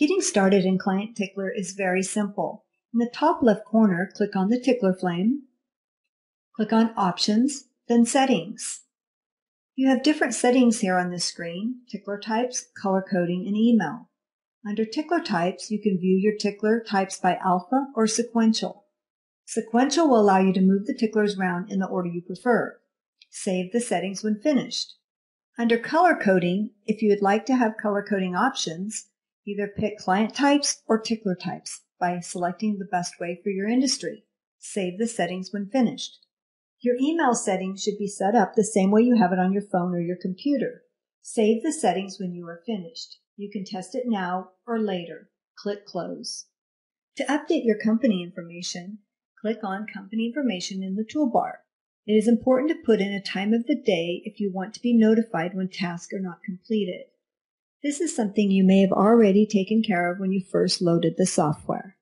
Getting started in Client Tickler is very simple. In the top left corner, click on the tickler flame, click on Options, then Settings. You have different settings here on this screen, tickler types, color coding, and email. Under tickler types, you can view your tickler types by alpha or sequential. Sequential will allow you to move the ticklers around in the order you prefer. Save the settings when finished. Under color coding, if you would like to have color coding options, Either pick client types or tickler types by selecting the best way for your industry. Save the settings when finished. Your email settings should be set up the same way you have it on your phone or your computer. Save the settings when you are finished. You can test it now or later. Click Close. To update your company information, click on Company Information in the toolbar. It is important to put in a time of the day if you want to be notified when tasks are not completed. This is something you may have already taken care of when you first loaded the software.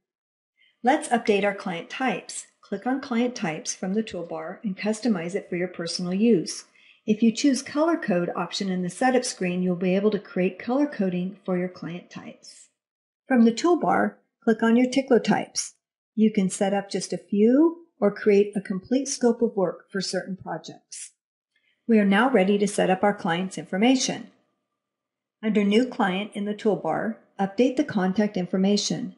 Let's update our client types. Click on Client Types from the toolbar and customize it for your personal use. If you choose Color Code option in the setup screen, you'll be able to create color coding for your client types. From the toolbar, click on your tickler types. You can set up just a few or create a complete scope of work for certain projects. We are now ready to set up our client's information. Under New Client in the toolbar, update the contact information.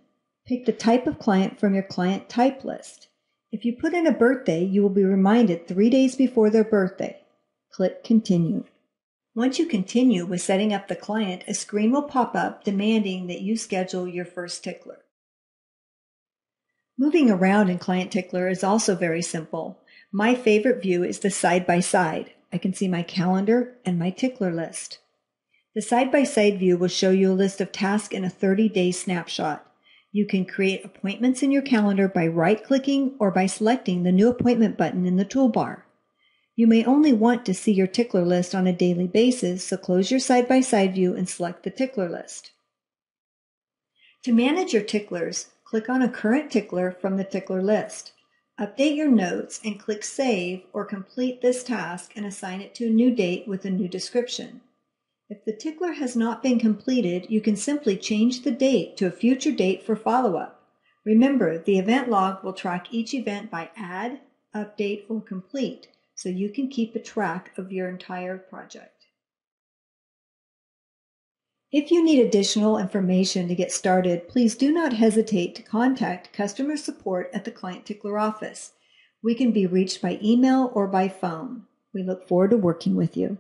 Pick the type of client from your client type list. If you put in a birthday, you will be reminded three days before their birthday. Click Continue. Once you continue with setting up the client, a screen will pop up demanding that you schedule your first tickler. Moving around in Client Tickler is also very simple. My favorite view is the side by side. I can see my calendar and my tickler list. The side-by-side view will show you a list of tasks in a 30-day snapshot. You can create appointments in your calendar by right-clicking or by selecting the New Appointment button in the toolbar. You may only want to see your tickler list on a daily basis, so close your side-by-side view and select the tickler list. To manage your ticklers, click on a current tickler from the tickler list. Update your notes and click Save or complete this task and assign it to a new date with a new description. If the tickler has not been completed, you can simply change the date to a future date for follow-up. Remember, the event log will track each event by add, update, or complete, so you can keep a track of your entire project. If you need additional information to get started, please do not hesitate to contact customer support at the Client Tickler office. We can be reached by email or by phone. We look forward to working with you.